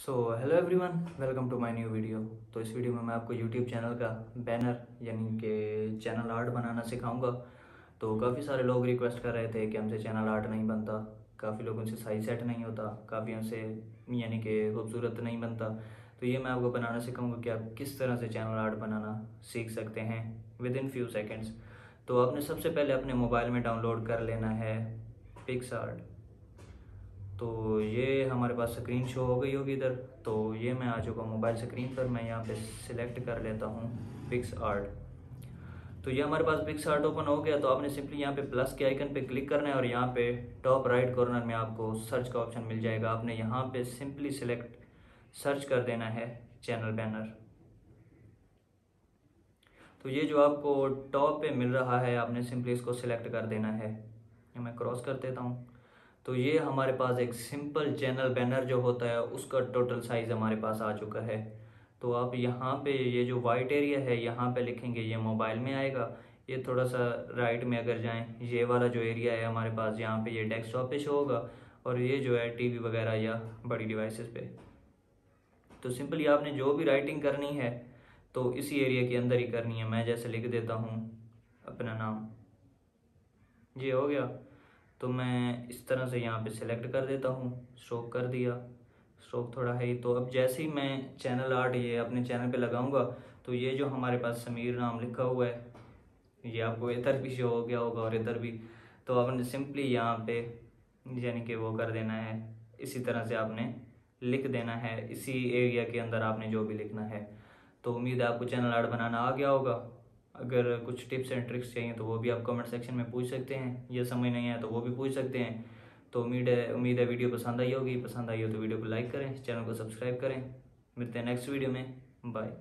So hello everyone welcome to my new video तो इस video में मैं आपको यूट्यूब चैनल का बैनर यानी कि चैनल आर्ट बनाना सिखाऊँगा। तो काफ़ी सारे लोग रिक्वेस्ट कर रहे थे कि हमसे चैनल आर्ट नहीं बनता। काफ़ी लोगों से साइज़ सेट नहीं होता। काफ़ी हमसे यानी कि खूबसूरत नहीं बनता। तो ये मैं आपको बनाना सिखाऊँगा कि आप किस तरह से चैनल आर्ट बनाना सीख सकते हैं विद इन फ्यू सेकेंड्स तो आपने सबसे पहले अपने मोबाइल में डाउनलोड कर लेना है पिक्स आर्ट तो ये हमारे पास स्क्रीन शो हो गई होगी इधर। तो ये मैं आ चुका मोबाइल स्क्रीन पर। मैं यहाँ पे सिलेक्ट कर लेता हूँ पिक्स आर्ट तो ये हमारे पास पिक्स आर्ट ओपन हो गया। तो आपने सिंपली यहाँ पे प्लस के आइकन पे क्लिक करना है और यहाँ पे टॉप राइट कॉर्नर में आपको सर्च का ऑप्शन मिल जाएगा। आपने यहाँ पे सिंपली सिलेक्ट सर्च कर देना है चैनल बैनर तो ये जो आपको टॉप पे मिल रहा है, आपने सिंपली इसको सिलेक्ट कर देना है। मैं क्रॉस कर देता हूँ। तो ये हमारे पास एक सिंपल चैनल बैनर जो होता है, उसका टोटल साइज़ हमारे पास आ चुका है। तो आप यहाँ पे ये जो वाइट एरिया है, यहाँ पे लिखेंगे, ये मोबाइल में आएगा। ये थोड़ा सा राइट में अगर जाएँ, ये वाला जो एरिया है हमारे पास, यहाँ पे ये डेस्कटॉप पे शो होगा और ये जो है टीवी वगैरह या बड़ी डिवाइसेस पे। तो सिंपली आपने जो भी राइटिंग करनी है तो इसी एरिया के अंदर ही करनी है। मैं जैसे लिख देता हूँ अपना नाम। ये हो गया। तो मैं इस तरह से यहाँ पे सिलेक्ट कर देता हूँ। स्ट्रोक कर दिया। स्ट्रोक थोड़ा है तो अब जैसे ही मैं चैनल आर्ट ये अपने चैनल पे लगाऊँगा तो ये जो हमारे पास समीर नाम लिखा हुआ है, ये आपको इधर भी शो हो गया होगा और इधर भी। तो आपने सिंपली यहाँ पे यानी कि वो कर देना है, इसी तरह से आपने लिख देना है। इसी एरिया के अंदर आपने जो भी लिखना है। तो उम्मीद है आपको चैनल आर्ट बनाना आ गया होगा। अगर कुछ टिप्स एंड ट्रिक्स चाहिए तो वो भी आप कमेंट सेक्शन में पूछ सकते हैं। या समझ नहीं आया तो वो भी पूछ सकते हैं। तो उम्मीद है उम्मीद है वीडियो पसंद आई होगी। पसंद आई हो तो वीडियो को लाइक करें, चैनल को सब्सक्राइब करें। मिलते हैं नेक्स्ट वीडियो में। बाय।